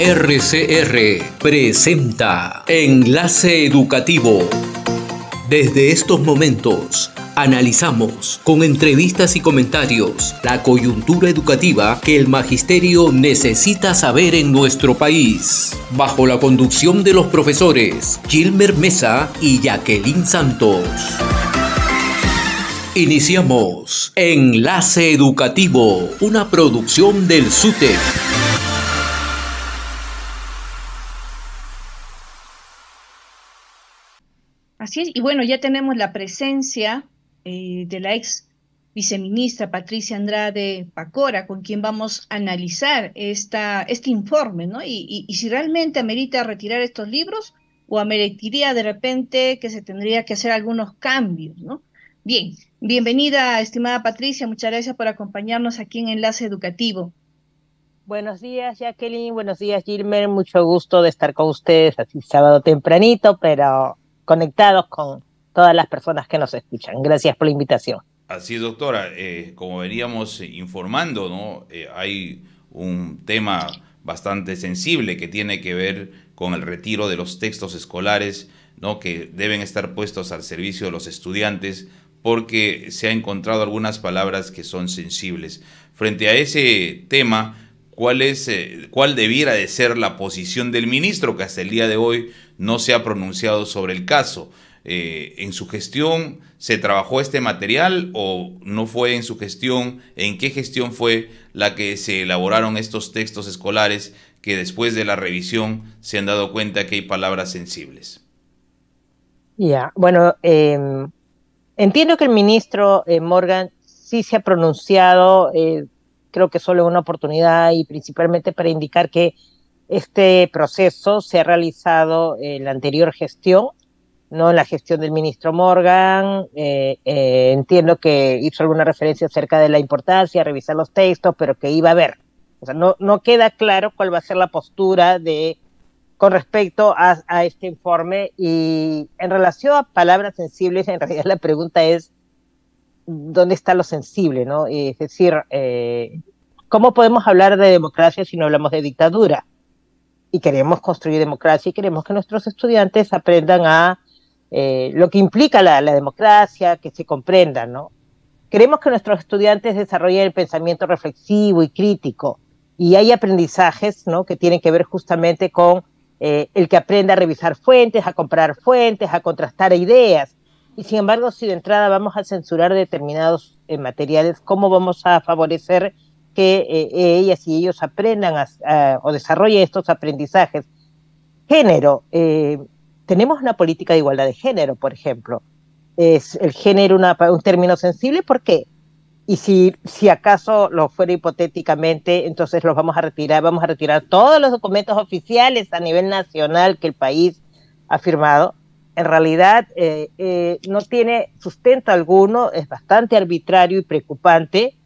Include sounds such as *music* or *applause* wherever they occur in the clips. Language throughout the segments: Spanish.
RCR presenta Enlace Educativo. Desde estos momentos analizamos con entrevistas y comentarios la coyuntura educativa que el magisterio necesita saber en nuestro país. Bajo la conducción de los profesores Gilmer Mesa y Jacqueline Santos. Iniciamos Enlace Educativo, una producción del SUTE. Así es, y bueno, ya tenemos la presencia eh, de la ex viceministra Patricia Andrade Pacora, con quien vamos a analizar esta, este informe, ¿no? Y, y, si realmente amerita retirar estos libros o ameritaría de repente que se tendría que hacer algunos cambios, ¿no? Bien, bienvenida, estimada Patricia, muchas gracias por acompañarnos aquí en Enlace Educativo. Buenos días, Jacqueline, buenos días, Gilmer, mucho gusto de estar con ustedes así sábado tempranito, pero conectados con todas las personas que nos escuchan. Gracias por la invitación. Así es, doctora. Eh, como veníamos informando, ¿no? Eh, hay un tema bastante sensible que tiene que ver con el retiro de los textos escolares, ¿no? Que deben estar puestos al servicio de los estudiantes porque se ha encontrado algunas palabras que son sensibles. Frente a ese tema, ¿cuál, es, eh, cuál debiera de ser la posición del ministro que hasta el día de hoy no se ha pronunciado sobre el caso. Eh, ¿En su gestión se trabajó este material o no fue en su gestión? ¿En qué gestión fue la que se elaboraron estos textos escolares que después de la revisión se han dado cuenta que hay palabras sensibles? Ya, bueno, em, entiendo que el ministro eh, Morgan sí se ha pronunciado, creo que solo en una oportunidad y principalmente para indicar que este proceso se ha realizado en la anterior gestión, no en la gestión del ministro Morgan. Eh, eh, entiendo que hizo alguna referencia acerca de la importancia revisar los textos, pero que iba a haber. O sea, no, no queda claro cuál va a ser la postura de con respecto a, a, este informe y en relación a palabras sensibles, en realidad la pregunta es dónde está lo sensible, ¿no? Es decir, eh, ¿cómo podemos hablar de democracia si no hablamos de dictadura? y queremos construir democracia y queremos que nuestros estudiantes aprendan a eh, lo que implica la, democracia, que se comprendan, ¿no? Queremos que nuestros estudiantes desarrollen el pensamiento reflexivo y crítico y hay aprendizajes, ¿no? Que tienen que ver justamente con eh, el que aprenda a revisar fuentes, a comparar fuentes, a contrastar ideas. Y sin embargo, si de entrada vamos a censurar determinados eh, materiales, ¿cómo vamos a favorecer que eh, ellas y ellos aprendan a, a, o desarrollen estos aprendizajes. Género, eh, tenemos una política de igualdad de género, por ejemplo. ¿Es el género una, un término sensible? ¿Por qué? Y si, si acaso lo fuera hipotéticamente, entonces los vamos a retirar, vamos a retirar todos los documentos oficiales a nivel nacional que el país ha firmado. En realidad eh, eh, no tiene sustento alguno, es bastante arbitrario y preocupante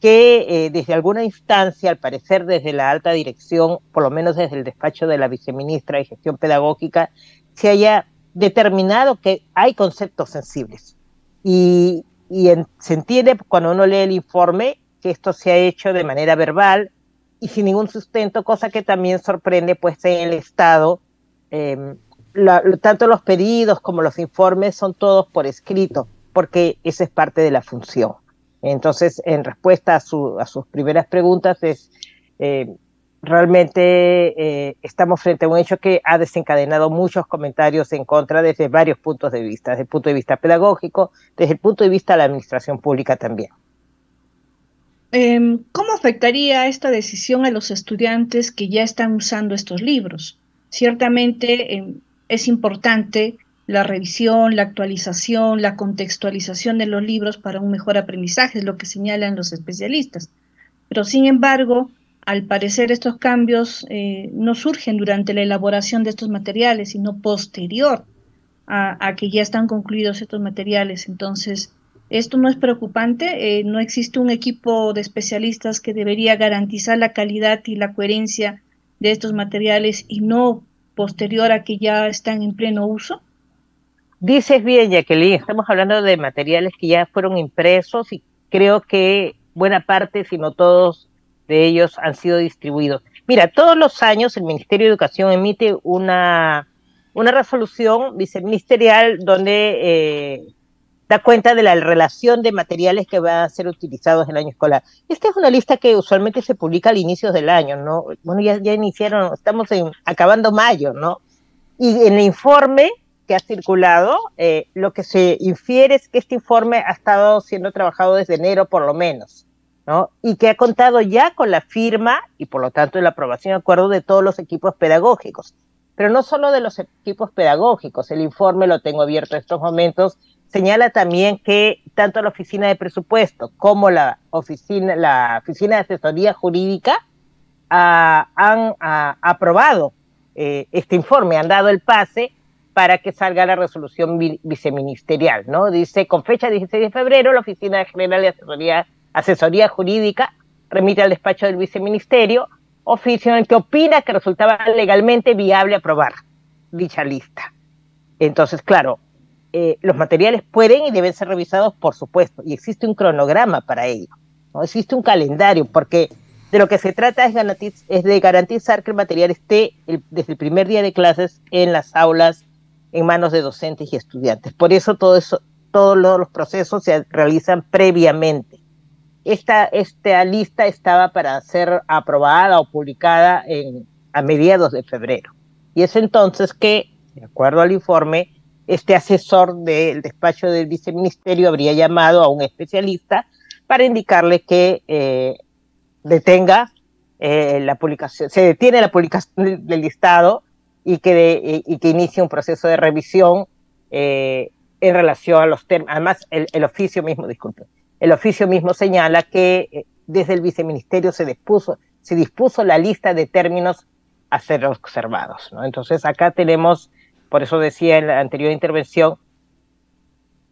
que eh, desde alguna instancia, al parecer desde la alta dirección, por lo menos desde el despacho de la viceministra de Gestión Pedagógica, se haya determinado que hay conceptos sensibles. Y, se entiende cuando uno lee el informe que esto se ha hecho de manera verbal y sin ningún sustento, cosa que también sorprende, pues en el Estado, eh, la, tanto los pedidos como los informes son todos por escrito, porque esa es parte de la función. Entonces, en respuesta a, su, a sus primeras preguntas, es eh, realmente eh, estamos frente a un hecho que ha desencadenado muchos comentarios en contra desde varios puntos de vista, desde el punto de vista pedagógico, desde el punto de vista de la administración pública también. Eh, ¿Cómo afectaría esta decisión a los estudiantes que ya están usando estos libros? Ciertamente eh, es importante la revisión, la actualización, la contextualización de los libros para un mejor aprendizaje, es lo que señalan los especialistas. Pero sin embargo, al parecer estos cambios eh, no surgen durante la elaboración de estos materiales, sino posterior a, que ya están concluidos estos materiales. Entonces, esto no es preocupante, eh, no existe un equipo de especialistas que debería garantizar la calidad y la coherencia de estos materiales y no posterior a que ya están en pleno uso. Dices bien, Jacqueline, estamos hablando de materiales que ya fueron impresos y creo que buena parte, si no todos de ellos, han sido distribuidos. Mira, todos los años el Ministerio de Educación emite una, una resolución viceministerial donde eh, da cuenta de la relación de materiales que van a ser utilizados en el año escolar. Esta es una lista que usualmente se publica al inicio del año, ¿no? Bueno, ya, iniciaron, estamos acabando mayo, ¿no? Y en el informe que ha circulado, eh, lo que se infiere es que este informe ha estado siendo trabajado desde enero por lo menos, ¿no? Y que ha contado ya con la firma y por lo tanto la aprobación de acuerdo de todos los equipos pedagógicos. Pero no solo de los equipos pedagógicos, el informe lo tengo abierto en estos momentos señala también que tanto la oficina de presupuesto como la oficina, la oficina de asesoría jurídica ah, han ah, aprobado eh, este informe, han dado el pase para que salga la resolución viceministerial, ¿no? Dice, con fecha 16 de febrero, la Oficina General de Asesoría, Asesoría Jurídica remite al despacho del viceministerio oficio en el que opina que resultaba legalmente viable aprobar dicha lista. Entonces, claro, eh, los materiales pueden y deben ser revisados, por supuesto, y existe un cronograma para ello, ¿no? existe un calendario, porque de lo que se trata es, de garantizar que el material esté desde el primer día de clases en las aulas, en manos de docentes y estudiantes. Por eso, todo eso todos los procesos se realizan previamente. Esta, esta lista estaba para ser aprobada o publicada a mediados de febrero. Y es entonces que, de acuerdo al informe, este asesor del despacho del viceministerio habría llamado a un especialista para indicarle que eh, detenga eh, la publicación, se detiene la publicación del, listado y que, y que inicie un proceso de revisión eh, en relación a los temas. Además, el, el, oficio mismo, disculpe, el oficio mismo señala que desde el viceministerio se dispuso, se dispuso la lista de términos a ser observados. Entonces, acá tenemos por eso decía en la anterior intervención,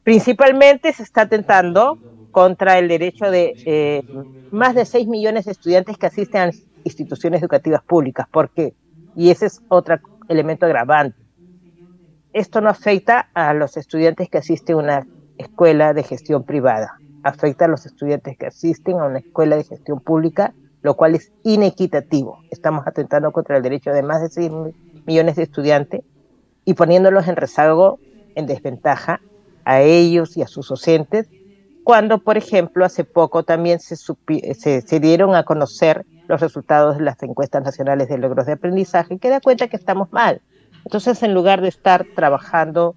principalmente se está atentando contra el derecho de eh, más de 6 millones de estudiantes que asisten a instituciones educativas públicas. ¿Por qué? Y ese es otro elemento agravante. Esto no afecta a los estudiantes que asisten a una escuela de gestión privada, afecta a los estudiantes que asisten a una escuela de gestión pública, lo cual es inequitativo. Estamos atentando contra el derecho de más de 6 millones de estudiantes y poniéndolos en rezago, en desventaja a ellos y a sus docentes, cuando, por ejemplo, hace poco también se, dieron a conocer los resultados de las encuestas nacionales de logros de aprendizaje, que da cuenta que estamos mal. Entonces, en lugar de estar trabajando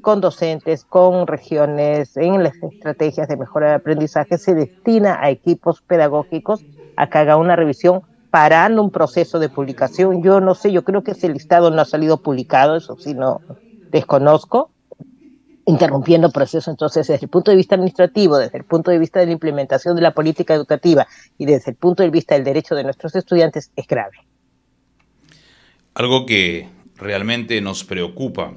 con docentes, con regiones, en las estrategias de mejora de aprendizaje, se destina a equipos pedagógicos a que haga una revisión parando un proceso de publicación. Yo no sé, yo creo que ese listado no ha salido publicado, eso sí, no desconozco, interrumpiendo el proceso. Entonces, desde el punto de vista administrativo, desde el punto de vista de la implementación de la política educativa y desde el punto de vista del derecho de nuestros estudiantes, es grave. Algo que realmente nos preocupa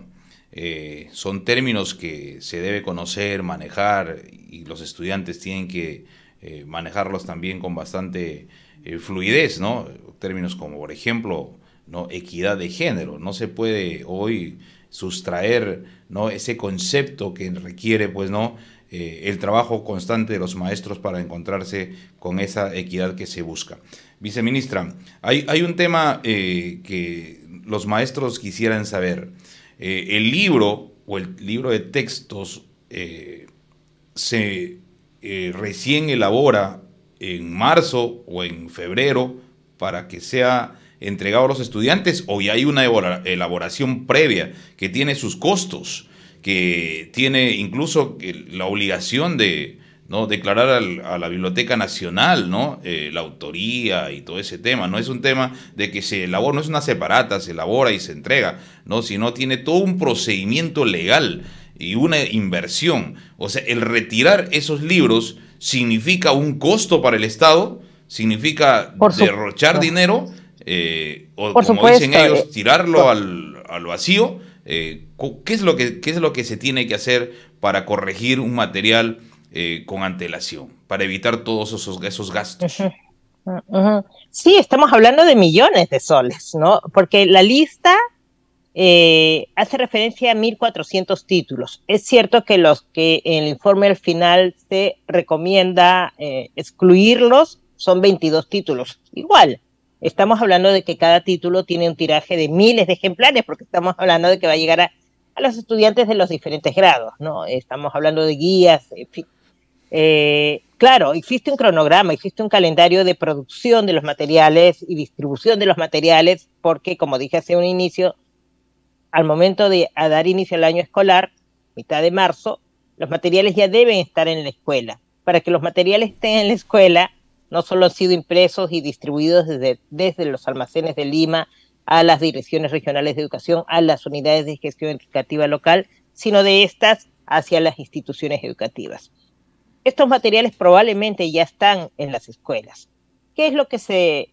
eh, son términos que se debe conocer, manejar y los estudiantes tienen que eh, manejarlos también con bastante eh, fluidez, ¿no? Términos como, por ejemplo, ¿no? equidad de género. No se puede hoy sustraer ¿no? ese concepto que requiere pues, ¿no? Eh, el trabajo constante de los maestros para encontrarse con esa equidad que se busca. Viceministra, hay, hay un tema eh, que los maestros quisieran saber. el libro o el libro de textos se recién elabora en marzo o en febrero para que sea entregado a los estudiantes o ya hay una elaboración previa que tiene sus costos, que tiene incluso la obligación de ¿no? declarar a la Biblioteca Nacional ¿no? Eh, la autoría y todo ese tema. No es un tema de que se elabora, no es una separata, se elabora y se entrega, ¿no? sino tiene todo un procedimiento legal y una inversión. O sea, el retirar esos libros significa un costo para el Estado, significa derrochar dinero, eh, o como dicen ellos, eh, tirarlo al, al vacío. Eh, ¿qué, es lo que, ¿Qué es lo que se tiene que hacer para corregir un material con antelación, para evitar todos esos, esos gastos? Sí, estamos hablando de millones de soles, ¿no? Porque la lista eh, hace referencia a 1.400 títulos. Es cierto que los que en el informe al final se recomienda eh, excluirlos son 22 títulos. Igual, estamos hablando de que cada título tiene un tiraje de miles de ejemplares, porque estamos hablando de que va a llegar a, los estudiantes de los diferentes grados, ¿no? Estamos hablando de guías, en fin. Eh, claro, existe un cronograma, existe un calendario de producción de los materiales y distribución de los materiales, porque, como dije hace un inicio, al momento de dar inicio al año escolar, mitad de marzo, los materiales ya deben estar en la escuela. Para que los materiales estén en la escuela, no solo han sido impresos y distribuidos desde, desde los almacenes de Lima a las direcciones regionales de educación, a las unidades de gestión educativa local, sino de estas hacia las instituciones educativas. Estos materiales probablemente ya están en las escuelas. ¿Qué es lo que se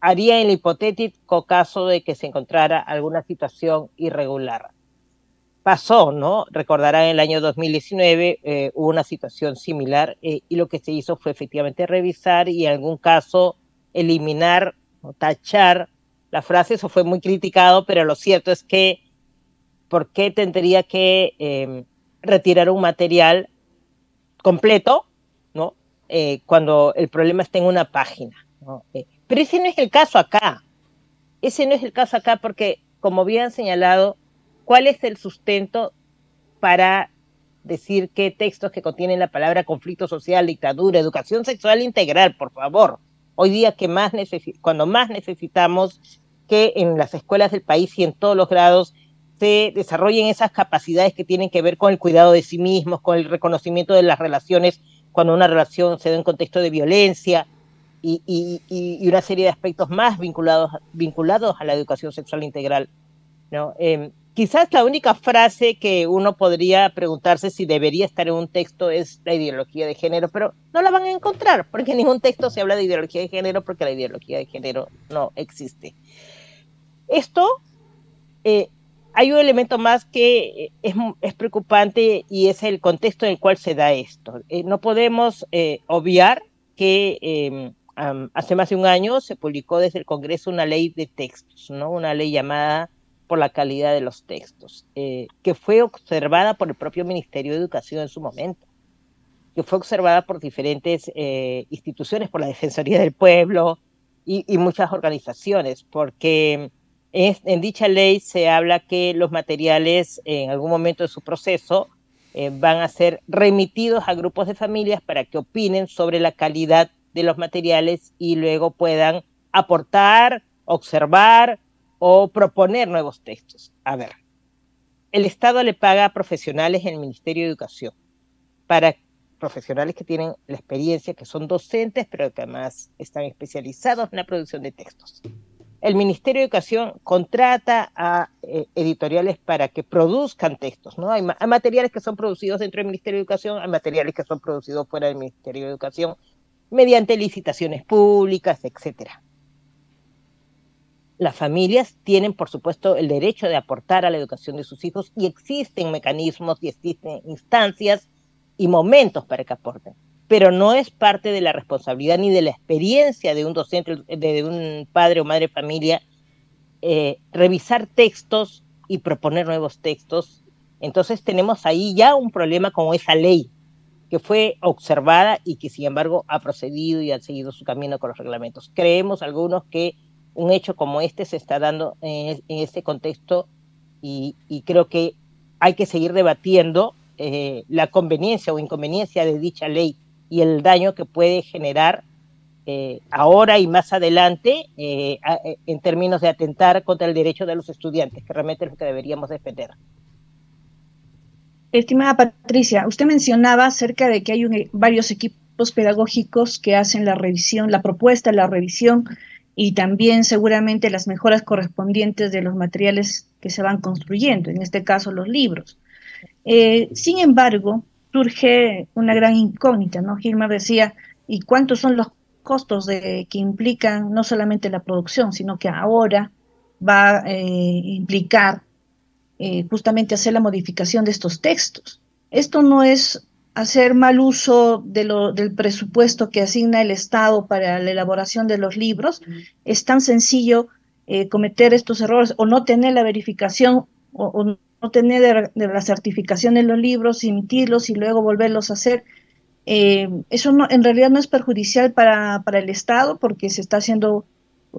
haría en el hipotético caso de que se encontrara alguna situación irregular. Pasó, ¿no? Recordarán en el año 2019 eh, hubo una situación similar eh, y lo que se hizo fue efectivamente revisar y en algún caso eliminar o tachar la frase. Eso fue muy criticado, pero lo cierto es que ¿por qué tendría que em, retirar un material completo, ¿no? Eh, cuando el problema está en una página. ¿no? Pero ese no es el caso acá. Ese no es el caso acá porque, como bien señalado, ¿cuál es el sustento para decir que textos que contienen la palabra conflicto social, dictadura, educación sexual integral, por favor? Hoy día que más cuando más necesitamos que en las escuelas del país y en todos los grados se desarrollen esas capacidades que tienen que ver con el cuidado de sí mismos, con el reconocimiento de las relaciones cuando una relación se da en contexto de violencia, y, una serie de aspectos más vinculados, vinculados a la educación sexual integral. ¿no? Em, quizás la única frase que uno podría preguntarse si debería estar en un texto es la ideología de género, pero no la van a encontrar, porque en ningún texto se habla de ideología de género, porque la ideología de género no existe. Esto, eh, hay un elemento más que es, es, preocupante y es el contexto en el cual se da esto. Eh, no podemos eh, obviar que hace más de un año se publicó desde el Congreso una ley de textos, ¿no? una ley llamada por la calidad de los textos, eh, que fue observada por el propio Ministerio de Educación en su momento, que fue observada por diferentes eh, instituciones, por la Defensoría del Pueblo y, muchas organizaciones, porque en, dicha ley se habla que los materiales en algún momento de su proceso eh, van a ser remitidos a grupos de familias para que opinen sobre la calidad de los materiales y luego puedan aportar, observar o proponer nuevos textos. A ver, el Estado le paga a profesionales en el Ministerio de Educación para profesionales que tienen la experiencia, que son docentes, pero que además están especializados en la producción de textos. El Ministerio de Educación contrata a eh, editoriales para que produzcan textos, ¿no? Hay, hay, materiales que son producidos dentro del Ministerio de Educación, hay materiales que son producidos fuera del Ministerio de Educación, mediante licitaciones públicas, etcétera. Las familias tienen, por supuesto, el derecho de aportar a la educación de sus hijos y existen mecanismos y existen instancias y momentos para que aporten. Pero no es parte de la responsabilidad ni de la experiencia de un docente, de un padre o madre familia, eh, revisar textos y proponer nuevos textos. Entonces tenemos ahí ya un problema con esa ley que fue observada y que sin embargo ha procedido y ha seguido su camino con los reglamentos. Creemos algunos que un hecho como este se está dando en, este contexto y, creo que hay que seguir debatiendo eh, la conveniencia o inconveniencia de dicha ley y el daño que puede generar eh, ahora y más adelante eh, en términos de atentar contra el derecho de los estudiantes, que realmente es lo que deberíamos defender. Estimada Patricia, usted mencionaba acerca de que hay e, varios equipos pedagógicos que hacen la revisión, la propuesta, la revisión y también seguramente las mejoras correspondientes de los materiales que se van construyendo, en este caso los libros. Eh, sin embargo, surge una gran incógnita, ¿no? Gilmar decía, ¿y cuántos son los costos de, que implican no solamente la producción, sino que ahora va a eh, implicar eh, justamente hacer la modificación de estos textos. Esto no es hacer mal uso de lo, del presupuesto que asigna el Estado para la elaboración de los libros. Es tan sencillo eh, cometer estos errores o no tener la verificación o, no tener de, la certificación de los libros, emitirlos y luego volverlos a hacer. Eh, eso no, en realidad no es perjudicial para, para el Estado porque se está haciendo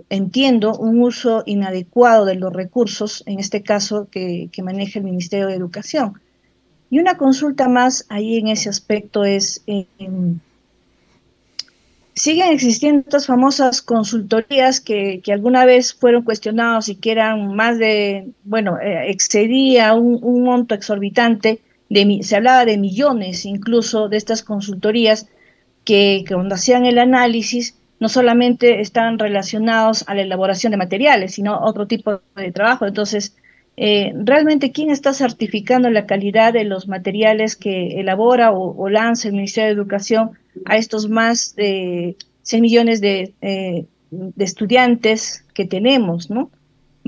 entiendo, un uso inadecuado de los recursos, en este caso que, maneja el Ministerio de Educación. Y una consulta más ahí en ese aspecto es, em, siguen existiendo estas famosas consultorías que, alguna vez fueron cuestionadas y que eran más de, bueno, eh, excedía un, monto exorbitante, de, se hablaba de millones incluso de estas consultorías que, que cuando hacían el análisis no solamente están relacionados a la elaboración de materiales, sino otro tipo de trabajo. Entonces, eh, realmente, ¿quién está certificando la calidad de los materiales que elabora o, lanza el Ministerio de Educación a estos más de 6 millones de, eh, de estudiantes que tenemos, ¿no?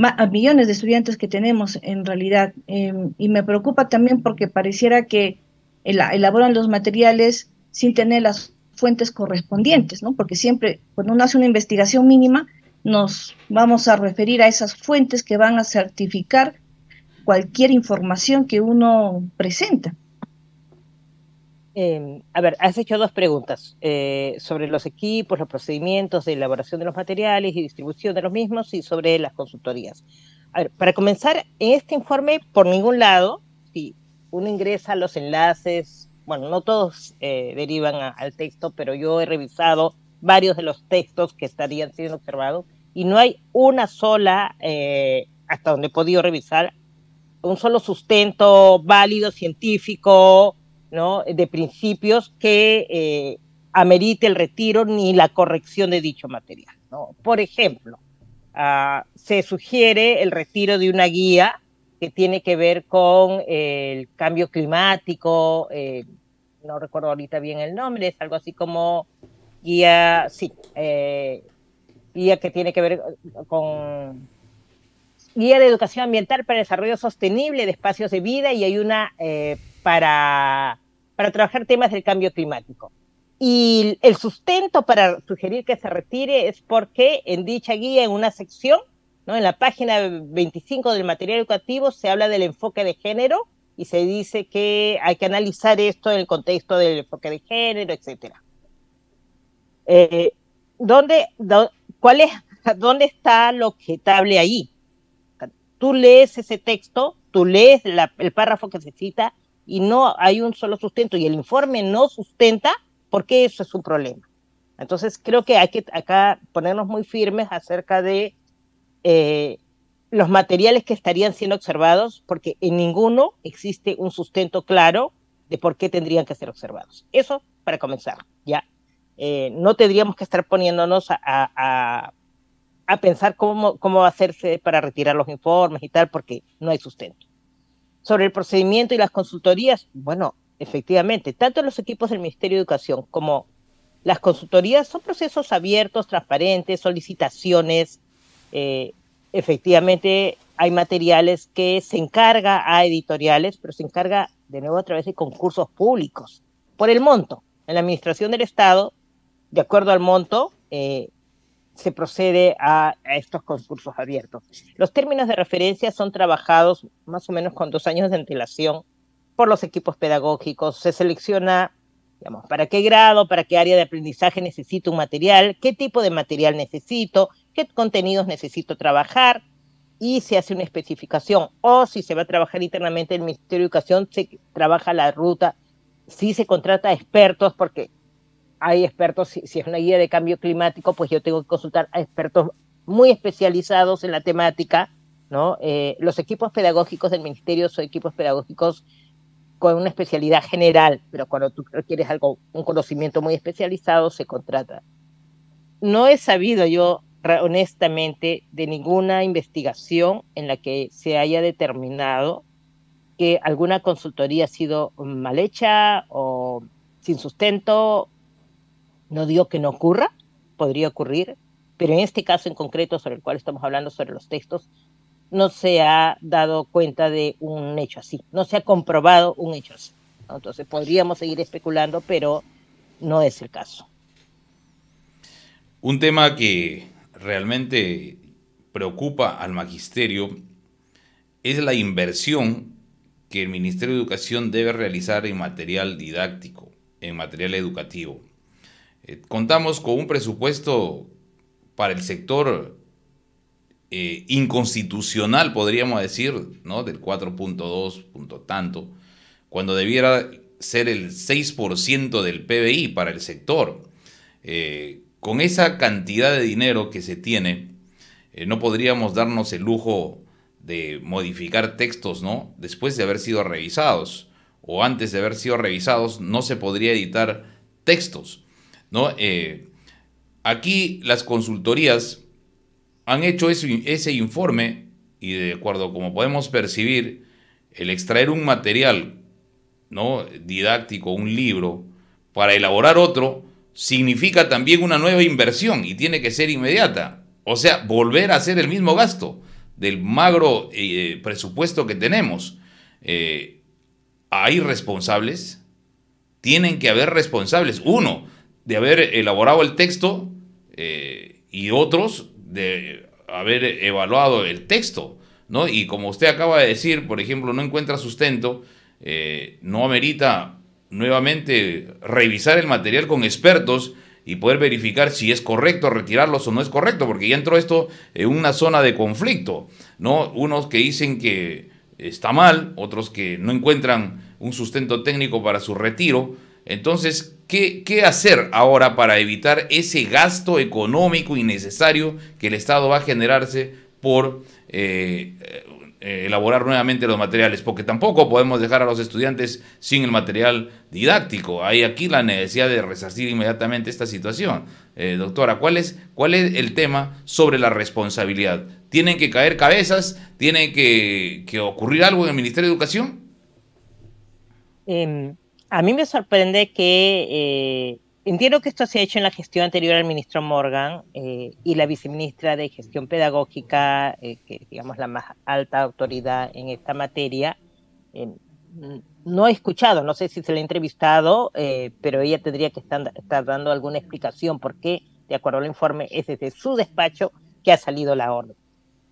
a millones de estudiantes que tenemos en realidad. Em, y me preocupa también porque pareciera que elaboran los materiales sin tener las fuentes correspondientes, ¿no? Porque siempre, cuando uno hace una investigación mínima, nos vamos a referir a esas fuentes que van a certificar cualquier información que uno presenta. Em, a ver, has hecho dos preguntas eh, sobre los equipos, los procedimientos de elaboración de los materiales y distribución de los mismos y sobre las consultorías. Para comenzar, en este informe, por ningún lado, si uno ingresa a los enlaces bueno, no todos eh, derivan al texto, pero yo he revisado varios de los textos que estarían siendo observados y no hay una sola, eh, hasta donde he podido revisar, un solo sustento válido, científico, ¿no? de principios que eh, amerite el retiro ni la corrección de dicho material. ¿no? Por ejemplo, ah, se sugiere el retiro de una guía que tiene que ver con el cambio climático, eh, no recuerdo ahorita bien el nombre, es algo así como guía, sí, eh, guía que tiene que ver con guía de educación ambiental para el desarrollo sostenible de espacios de vida y hay una eh, para, para trabajar temas del cambio climático. Y el sustento para sugerir que se retire es porque en dicha guía, en una sección, en la página 25 del material educativo se habla del enfoque de género y se dice que hay que analizar esto en el contexto del enfoque de género, etc. Eh, ¿dónde, es, *laughs* ¿Dónde está lo objetable ahí? Tú lees ese texto, tú lees el párrafo que se cita y no hay un solo sustento y el informe no sustenta porque eso es un problema. Entonces creo que hay que acá ponernos muy firmes acerca de eh, los materiales que estarían siendo observados, porque en ninguno existe un sustento claro de por qué tendrían que ser observados. Eso para comenzar, ¿ya? Eh, no tendríamos que estar poniéndonos a, a, pensar cómo, cómo a hacerse para retirar los informes y tal, porque no hay sustento. Sobre el procedimiento y las consultorías, bueno, efectivamente, tanto los equipos del Ministerio de Educación como las consultorías son procesos abiertos, transparentes, solicitaciones, eh, efectivamente hay materiales que se encarga a editoriales, pero se encarga de nuevo a través de concursos públicos por el monto. En la administración del Estado, de acuerdo al monto, eh, se procede a, estos concursos abiertos. Los términos de referencia son trabajados más o menos con dos años de antelación por los equipos pedagógicos. Se selecciona, digamos, para qué grado, para qué área de aprendizaje necesito un material, qué tipo de material necesito, qué contenidos necesito trabajar y se hace una especificación. O si se va a trabajar internamente el Ministerio de Educación, se trabaja la ruta, si se contrata a expertos, porque hay expertos, si, es una guía de cambio climático, pues yo tengo que consultar a expertos muy especializados en la temática, ¿no? Eh, los equipos pedagógicos del ministerio son equipos pedagógicos con una especialidad general, pero cuando tú requieres algo, un conocimiento muy especializado, se contrata. No he sabido yo honestamente de ninguna investigación en la que se haya determinado que alguna consultoría ha sido mal hecha o sin sustento. No digo que no ocurra, podría ocurrir, pero en este caso en concreto sobre el cual estamos hablando, sobre los textos, no se ha dado cuenta de un hecho así, no se ha comprobado un hecho así. Entonces podríamos seguir especulando, pero no es el caso. Un tema que realmente preocupa al magisterio es la inversión que el Ministerio de Educación debe realizar en material didáctico, en material educativo. Eh, contamos con un presupuesto para el sector eh, inconstitucional, podríamos decir, ¿no? Del 4.2 punto tanto, cuando debiera ser el 6% del PBI para el sector. Eh, con esa cantidad de dinero que se tiene, eh, no podríamos darnos el lujo de modificar textos, ¿no? Después de haber sido revisados o antes de haber sido revisados, no se podría editar textos, ¿no? aquí las consultorías han hecho ese, informe y de acuerdo como podemos percibir, el extraer un material ¿no? didáctico, un libro, para elaborar otro, significa también una nueva inversión y tiene que ser inmediata. O sea, volver a hacer el mismo gasto del magro eh, presupuesto que tenemos. Eh, ¿Hay responsables? Tienen que haber responsables. Uno, de haber elaborado el texto eh, y otros de haber evaluado el texto, ¿no? Y como usted acaba de decir, por ejemplo, no encuentra sustento, no amerita nuevamente revisar el material con expertos y poder verificar si es correcto retirarlos o no es correcto, porque ya entró esto en una zona de conflicto, ¿no? Unos que dicen que está mal, otros que no encuentran un sustento técnico para su retiro. Entonces, ¿Qué, hacer ahora para evitar ese gasto económico innecesario que el Estado va a generarse por eh, eh, elaborar nuevamente los materiales? Porque tampoco podemos dejar a los estudiantes sin el material didáctico. Hay aquí la necesidad de resarcir inmediatamente esta situación. Eh, doctora, ¿cuál es, ¿cuál es el tema sobre la responsabilidad? ¿Tienen que caer cabezas? ¿Tiene que, que ocurrir algo en el Ministerio de Educación? Em, a mí me sorprende que eh, entiendo que esto se ha hecho en la gestión anterior al ministro Morgan eh, y la viceministra de Gestión Pedagógica, eh, que es digamos la más alta autoridad en esta materia. no he escuchado, no sé si se le ha entrevistado, pero ella tendría que estar, estar, dando alguna explicación por qué, de acuerdo al informe, es desde su despacho que ha salido la orden,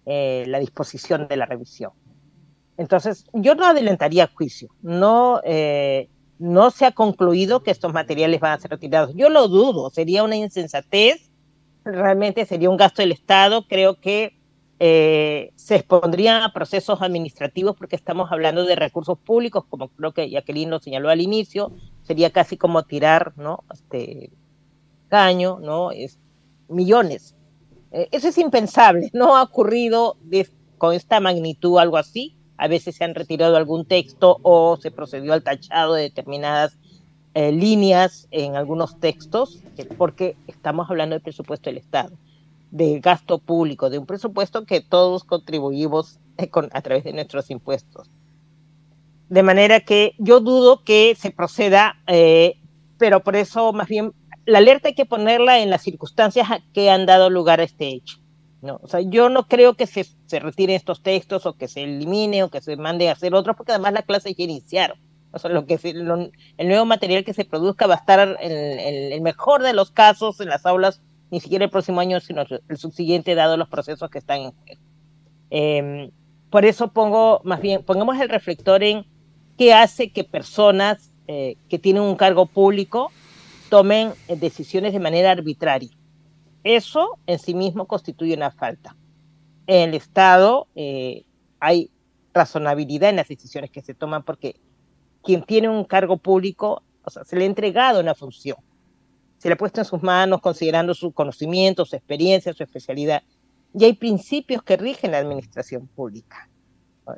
la disposición de la revisión. Entonces, yo no adelantaría juicio, no no se ha concluido que estos materiales van a ser retirados. Yo lo dudo, sería una insensatez, realmente sería un gasto del Estado, creo que eh, se expondrían a procesos administrativos porque estamos hablando de recursos públicos, como creo que Jacqueline lo señaló al inicio, sería casi como tirar, ¿no? Este caño, ¿no? Es millones. Eh, eso es impensable, no ha ocurrido con esta magnitud algo así a veces se han retirado algún texto o se procedió al tachado de determinadas eh, líneas en algunos textos, porque estamos hablando del presupuesto del Estado, de gasto público, de un presupuesto que todos contribuimos eh, a través de nuestros impuestos. De manera que yo dudo que se proceda, eh, pero por eso más bien la alerta hay que ponerla en las circunstancias que han dado lugar a este hecho. No, o sea, yo no creo que se, se retiren estos textos o que se elimine o que se mande a hacer otros, porque además la clase ya iniciaron. O sea, lo que el nuevo material que se produzca va a estar en el, mejor de los casos en las aulas, ni siquiera el próximo año, sino el subsiguiente, dado los procesos que están en juego. Em, por eso pongo, más bien, pongamos el reflector en qué hace que personas eh, que tienen un cargo público tomen eh, decisiones de manera arbitraria. Eso en sí mismo constituye una falta. En el Estado eh, hay razonabilidad en las decisiones que se toman porque quien tiene un cargo público, o sea, se le ha entregado una función, se le ha puesto en sus manos considerando su conocimiento, su experiencia, su especialidad. Y hay principios que rigen la administración pública.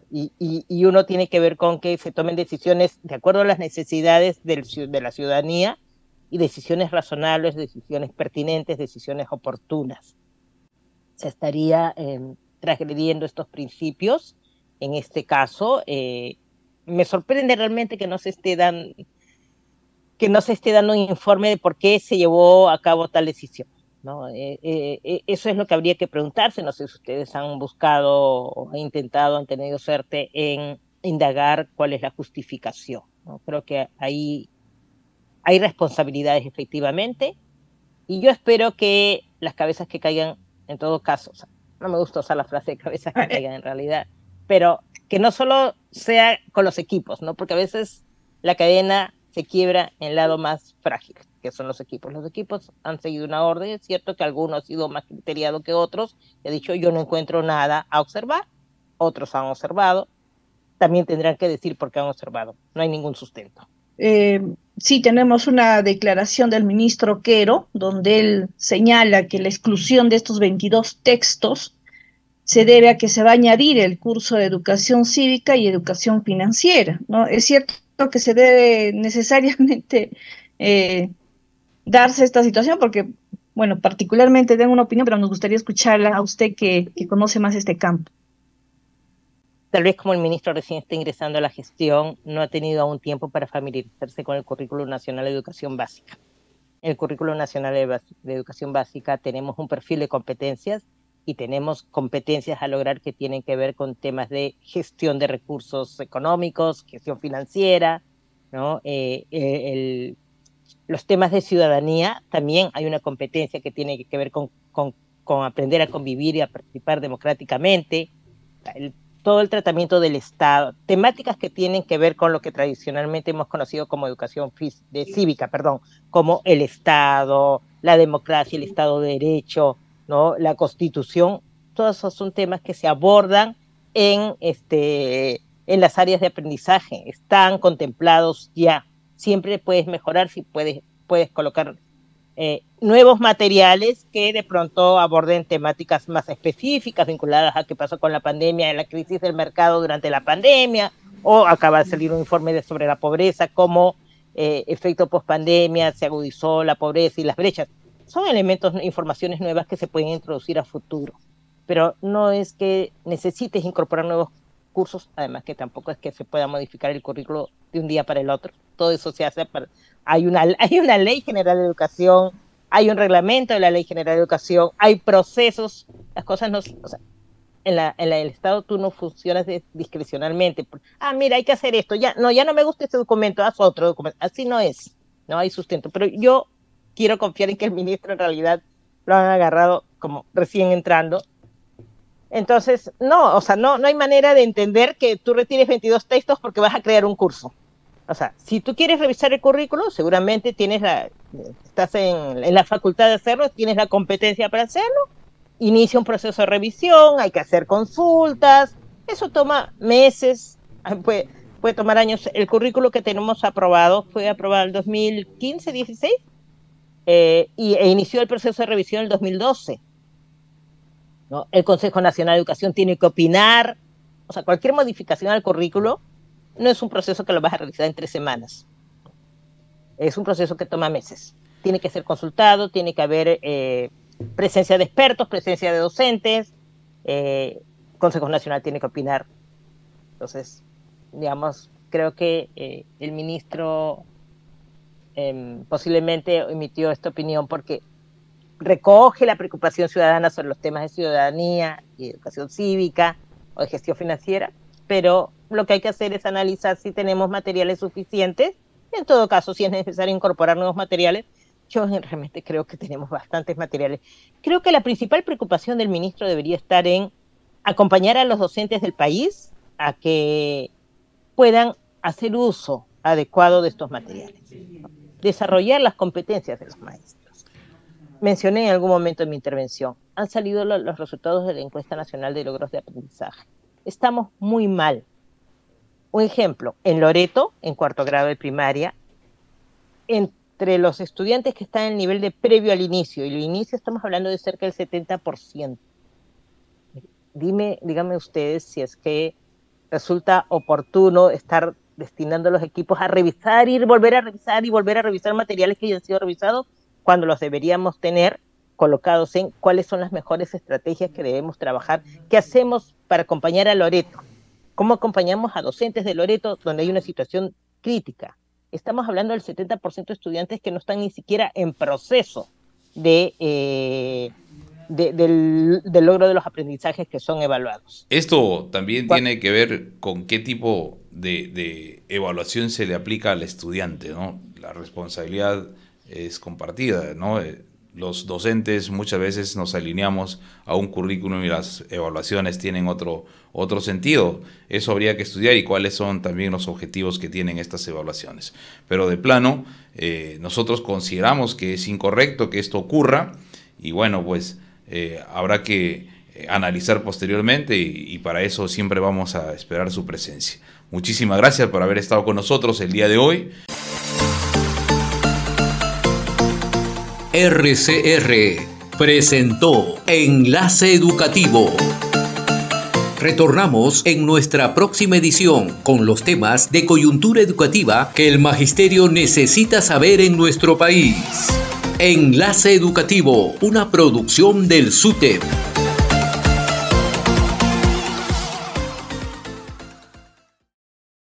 Y, uno tiene que ver con que se tomen decisiones de acuerdo a las necesidades del, de la ciudadanía y decisiones razonables, decisiones pertinentes, decisiones oportunas. Se estaría em, transgrediendo estos principios. En este caso, eh, me sorprende realmente que no se esté dando que no se esté dando un informe de por qué se llevó a cabo tal decisión. ¿no? Eh, eh, eso es lo que habría que preguntarse. No sé si ustedes han buscado o han intentado, han tenido suerte en indagar cuál es la justificación. ¿no? Creo que ahí hay responsabilidades efectivamente y yo espero que las cabezas que caigan, en todo caso, no me gusta usar la frase de cabezas *laughs* que caigan en realidad, pero que no solo sea con los equipos, ¿no? Porque a veces la cadena se quiebra en el lado más frágil, que son los equipos. Los equipos han seguido una orden, es cierto que algunos han sido más criteriados que otros, he dicho yo no encuentro nada a observar, otros han observado, también tendrán que decir por qué han observado, no hay ningún sustento. Eh, sí, tenemos una declaración del ministro Quero, donde él señala que la exclusión de estos 22 textos se debe a que se va a añadir el curso de educación cívica y educación financiera. ¿no? Es cierto que se debe necesariamente eh, darse esta situación porque, bueno, particularmente tengo una opinión, pero nos gustaría escucharla a usted que, que conoce más este campo. Tal vez como el ministro recién está ingresando a la gestión, no ha tenido aún tiempo para familiarizarse con el Currículo Nacional de Educación Básica. En el Currículo Nacional de Educación Básica tenemos un perfil de competencias y tenemos competencias a lograr que tienen que ver con temas de gestión de recursos económicos, gestión financiera, ¿no? Eh, eh, los temas de ciudadanía, también hay una competencia que tiene que ver con, con, aprender a convivir y a participar democráticamente, todo el tratamiento del Estado, temáticas que tienen que ver con lo que tradicionalmente hemos conocido como educación de cívica, perdón, como el Estado, la democracia, el Estado de Derecho, la constitución, todos esos son temas que se abordan en, este, en las áreas de aprendizaje, están contemplados ya. Siempre puedes mejorar si puedes, puedes colocar eh, nuevos materiales que de pronto aborden temáticas más específicas vinculadas a qué pasó con la pandemia, la crisis del mercado durante la pandemia, o acaba de salir un informe sobre la pobreza, cómo eh, efecto post pandemia se agudizó la pobreza y las brechas. Son elementos, informaciones nuevas que se pueden introducir a futuro, pero no es que necesites incorporar nuevos cursos, además que tampoco es que se pueda modificar el currículo de un día para el otro, todo eso se hace, para, *laughs* hay, una, ley general de educación, hay un reglamento de la ley general de educación, hay procesos, las cosas no, o sea, en, la, en el Estado tú no funcionas discrecionalmente. Ah, mira, hay que hacer esto. Ya no, ya no me gusta este documento, haz otro documento. Así no es. No hay sustento. Pero yo quiero confiar en que el ministro en realidad lo han agarrado como recién entrando. Entonces, no, o sea, no, no hay manera de entender que tú retires 22 textos porque vas a crear un curso. O sea, si tú quieres revisar el currículo, seguramente tienes la, estás en, en la facultad de hacerlo, tienes la competencia para hacerlo, inicia un proceso de revisión, hay que hacer consultas, eso toma meses, puede, puede tomar años. El currículo que tenemos aprobado fue aprobado en 2015, 16, eh, y, e inició el proceso de revisión en el 2012. ¿no? El Consejo Nacional de Educación tiene que opinar, o sea, cualquier modificación al currículo no es un proceso que lo vas a realizar en tres semanas. Es un proceso que toma meses. Tiene que ser consultado, tiene que haber eh, presencia de expertos, presencia de docentes, eh, Consejo Nacional tiene que opinar. Entonces, digamos, creo que eh, el ministro Em, posiblemente emitió esta opinión porque recoge la preocupación ciudadana sobre los temas de ciudadanía y educación cívica o de gestión financiera, pero lo que hay que hacer es analizar si tenemos materiales suficientes. En todo caso, si es necesario incorporar nuevos materiales, yo realmente creo que tenemos bastantes materiales. Creo que la principal preocupación del ministro debería estar en acompañar a los docentes del país a que puedan hacer uso adecuado de estos materiales desarrollar las competencias de los maestros. Mencioné en algún momento en mi intervención, han salido los resultados de la encuesta nacional de logros de aprendizaje. Estamos muy mal. Un ejemplo, en Loreto, en cuarto grado de primaria, entre los estudiantes que están en el nivel de previo al inicio, y el inicio estamos hablando de cerca del 70%. Dime, díganme ustedes si es que resulta oportuno estar destinando los equipos a revisar y volver a revisar y volver a revisar materiales que ya han sido revisados cuando los deberíamos tener colocados en cuáles son las mejores estrategias que debemos trabajar, qué hacemos para acompañar a Loreto, cómo acompañamos a docentes de Loreto donde hay una situación crítica. Estamos hablando del 70% de estudiantes que no están ni siquiera en proceso de, eh, del, logro de los aprendizajes que son evaluados. Esto también tiene que ver con qué tipo de, evaluación se le aplica al estudiante, ¿no? La responsabilidad es compartida, ¿no? Los docentes muchas veces nos alineamos a un currículum y las evaluaciones tienen otro, otro sentido. Eso habría que estudiar y cuáles son también los objetivos que tienen estas evaluaciones. Pero de plano, eh, nosotros consideramos que es incorrecto que esto ocurra y bueno, pues eh, habrá que eh, analizar posteriormente y para eso siempre vamos a esperar su presencia. Muchísimas gracias por haber estado con nosotros el día de hoy. RCR presentó Enlace Educativo. Retornamos en nuestra próxima edición con los temas de coyuntura educativa que el magisterio necesita saber en nuestro país. Enlace Educativo, una producción del SUTEP.